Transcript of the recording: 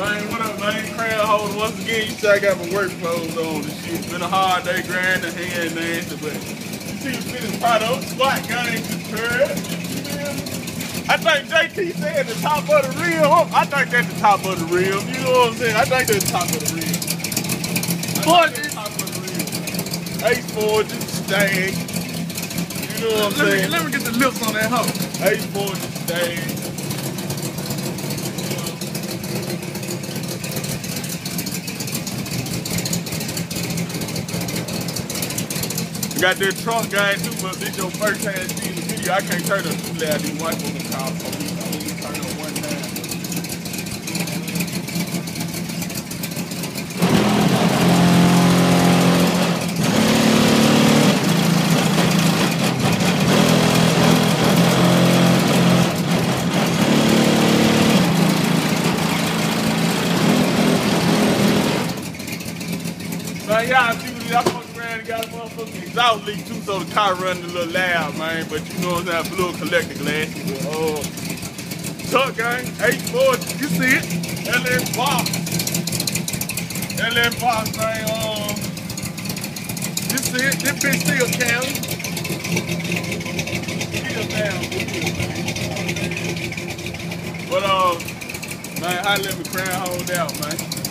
Man, what up, man? Krown Holder once again. You see I got my work clothes on and shit. It's been a hard day grinding, hand nasty, but you see the finished product. Squat superb. I think JT said the top of the rim. I think that's the top of the rim. You know what I'm saying? I think that's the top of the rim. Forgis. Top of the rim. Ace. You know what I'm Let me, saying? let me get the lips on that hoe. Ace forgis, stag. Got that truck guy too, but this your first time seeing the video. I can't turn up too loud. These white folks call police. I only turn up one time. Man, y'all see what and got a motherfucking exhaust leak too, so the car running a little loud, man. But you know what I'm saying, blue collector glasses. But, uh, Tuck gang, H4, you see it? LS Box. LS Box, man. Um, you see it? This bitch still counting. Still down. But, uh, man, I let me crown hold out, man.